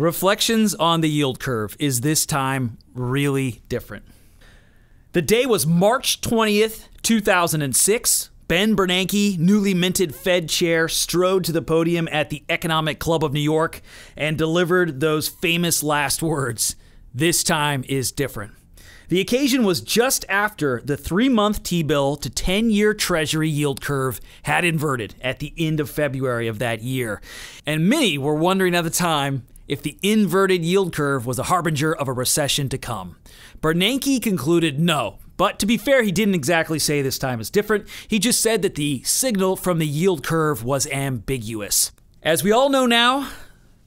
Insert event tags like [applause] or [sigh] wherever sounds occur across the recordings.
Reflections on the yield curve is this time really different. The day was March 20th, 2006. Ben Bernanke, newly minted Fed chair, strode to the podium at the Economic Club of New York and delivered those famous last words This time is different. The occasion was just after the three month T bill to 10 year Treasury yield curve had inverted at the end of February of that year. And many were wondering at the time if the inverted yield curve was a harbinger of a recession to come. Bernanke concluded no, but to be fair, he didn't exactly say this time is different. He just said that the signal from the yield curve was ambiguous. As we all know now,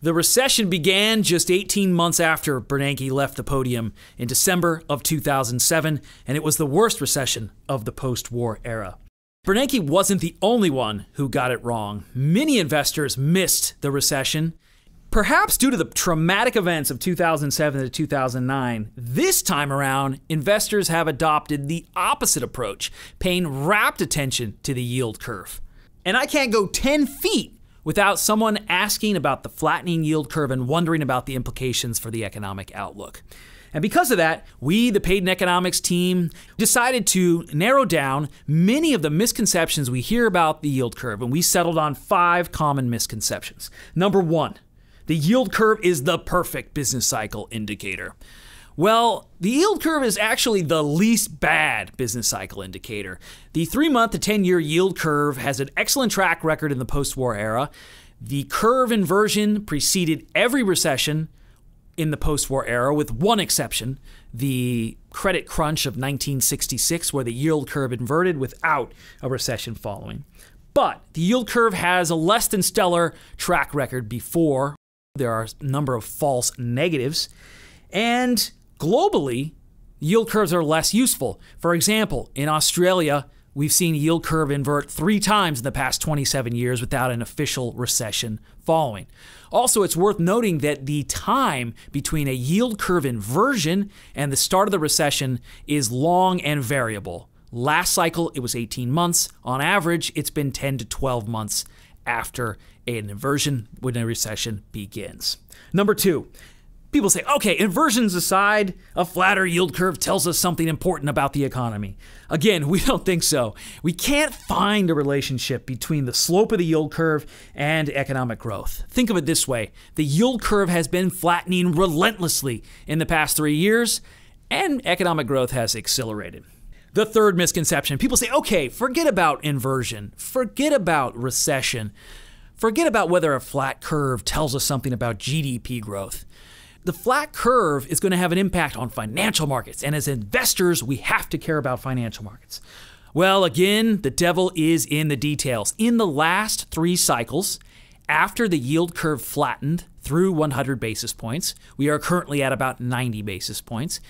the recession began just 18 months after Bernanke left the podium in December of 2007, and it was the worst recession of the post war era. Bernanke wasn't the only one who got it wrong. Many investors missed the recession. Perhaps due to the traumatic events of 2007 to 2009, this time around, investors have adopted the opposite approach, paying rapt attention to the yield curve. And I can't go 10 feet without someone asking about the flattening yield curve and wondering about the implications for the economic outlook. And because of that, we, the Payden Economics team, decided to narrow down many of the misconceptions we hear about the yield curve, and we settled on five common misconceptions. Number one, the yield curve is the perfect business cycle indicator. Well, the yield curve is actually the least bad business cycle indicator. The three month to 10 year yield curve has an excellent track record in the post war era. The curve inversion preceded every recession in the post war era, with one exception the credit crunch of 1966, where the yield curve inverted without a recession following. But the yield curve has a less than stellar track record before. There are a number of false negatives. And Globally, yield curves are less useful. For example, in Australia, we've seen yield curve invert three times in the past 27 years without an official recession following. Also, it's worth noting that the time between a yield curve inversion and the start of the recession is long and variable. Last cycle, it was 18 months. On average, it's been 10 to 12 months after an inversion when a recession begins. Number two, people say, okay, inversions aside, a flatter yield curve tells us something important about the economy. Again, [laughs] we don't think so. We can't find a relationship between the slope of the yield curve and economic growth. Think of it this way the yield curve has been flattening relentlessly in the past three years, and economic growth has accelerated. The third misconception people say, okay, forget about inversion, forget about recession, forget about whether a flat curve tells us something about GDP growth the flat curve is going to have an impact on financial markets. And as investors, we have to care about financial markets. Well, again, the devil is in the details. In the last three cycles, after the yield curve flattened through 100 basis points, we are currently at about 90 basis points.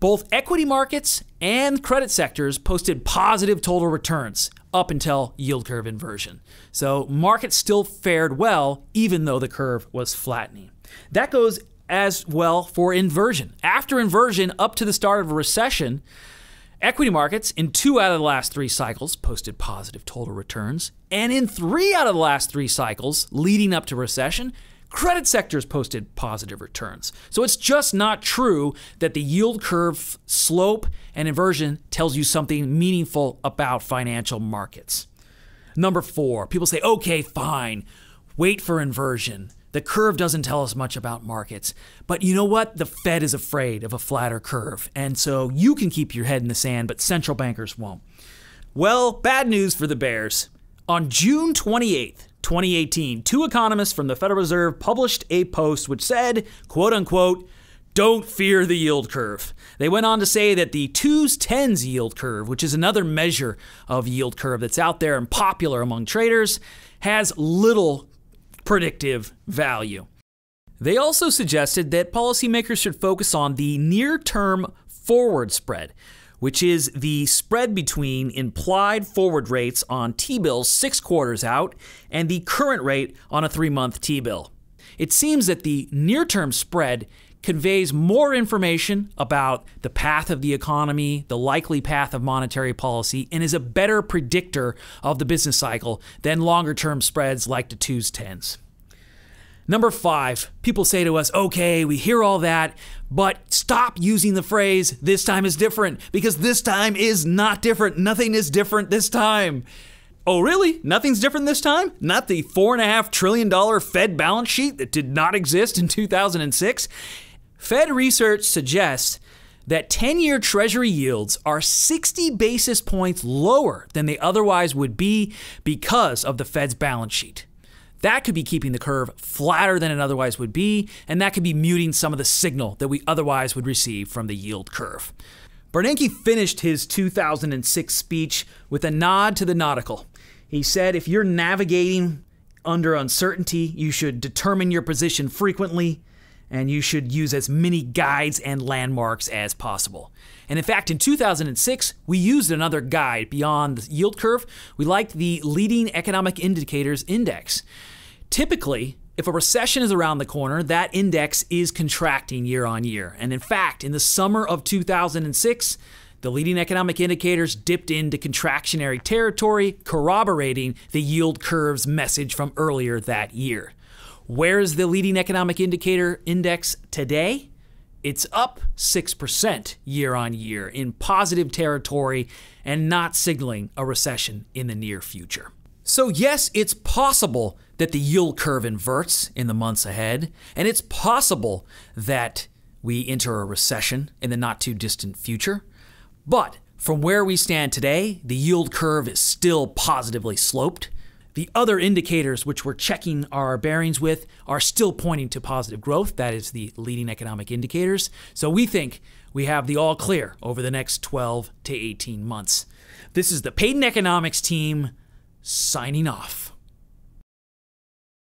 Both equity markets and credit sectors posted positive total returns up until yield curve inversion. So markets still fared well even though the curve was flattening. That goes as well for inversion. After inversion, up to the start of a recession, equity markets in two out of the last three cycles posted positive total returns. And in three out of the last three cycles leading up to recession, credit sectors posted positive returns. So it's just not true that the yield curve slope and inversion tells you something meaningful about financial markets. Number four, people say, okay, fine, wait for inversion. The curve doesn't tell us much about markets. But you know what? The Fed is afraid of a flatter curve. And so you can keep your head in the sand, but central bankers won't. Well, bad news for the Bears. On June 28th, 2018, two economists from the Federal Reserve published a post which said, quote unquote, don't fear the yield curve. They went on to say that the twos tens yield curve, which is another measure of yield curve that's out there and popular among traders, has little predictive value. They also suggested that policymakers should focus on the near term forward spread, which is the spread between implied forward rates on T bills six quarters out and the current rate on a three month T bill. It seems that the near term spread conveys more information about the path of the economy, the likely path of monetary policy, and is a better predictor of the business cycle than longer term spreads like the twos tens. Number five, people say to us, okay, we hear all that, but stop using the phrase, this time is different, because this time is not different. Nothing is different this time. Oh, really? Nothing's different this time? Not the $4.5 trillion Fed balance sheet that did not exist in 2006? Fed research suggests that 10 year Treasury yields are 60 basis points lower than they otherwise would be because of the Fed's balance sheet. That could be keeping the curve flatter than it otherwise would be, and that could be muting some of the signal that we otherwise would receive from the yield curve. Bernanke finished his 2006 speech with a nod to the nautical. He said, if you're navigating under uncertainty, you should determine your position frequently, and you should use as many guides and landmarks as possible. And in fact, in 2006, we used another guide beyond the yield curve. We liked the leading economic indicators index. Typically, if a recession is around the corner, that index is contracting year on year. And in fact, in the summer of 2006, the leading economic indicators dipped into contractionary territory, corroborating the yield curve's message from earlier that year. Where's the leading economic indicator index today? It's up 6% year on year in positive territory and not signaling a recession in the near future. So, yes, it's possible that the yield curve inverts in the months ahead, and it's possible that we enter a recession in the not too distant future. But from where we stand today, the yield curve is still positively sloped. The other indicators which we're checking our bearings with are still pointing to positive growth. That is the leading economic indicators. So we think we have the all clear over the next 12 to 18 months. This is the Payden Economics team signing off.